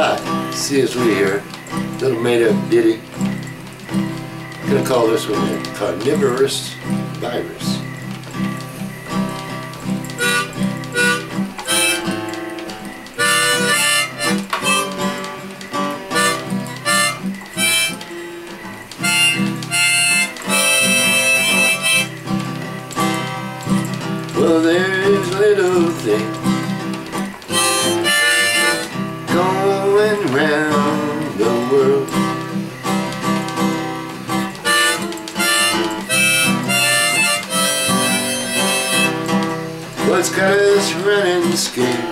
Hi, C.S. Lee here. Little made up ditty. Gonna call this one the Carona Mona virus. Well, there's little things What's got us running scared?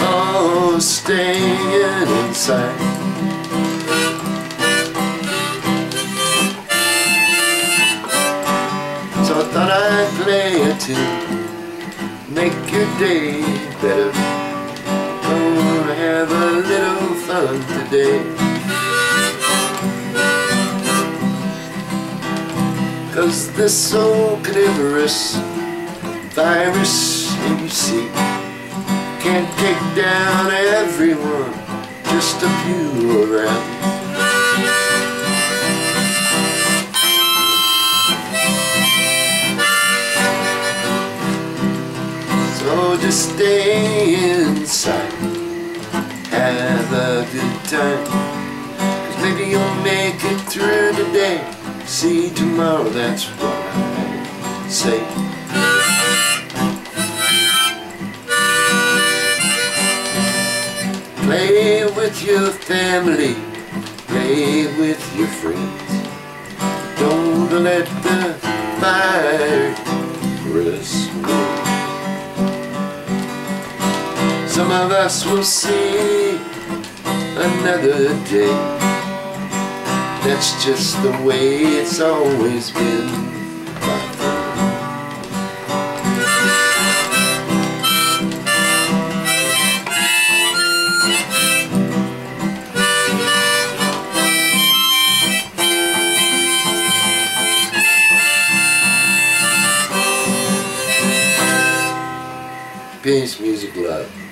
Oh, staying inside. So I thought I'd play a tune, make your day better. Gonna have a little fun today. Cause this so Carona Mona virus you see can't take down everyone, just a few around. So just stay inside, have a good time. Cause maybe you'll make it through today. See tomorrow, that's what I say. Play with your family, play with your friends. Don't let the virus win. Some of us will see another day. That's just the way it's always been. Peace, music, love.